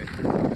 Okay.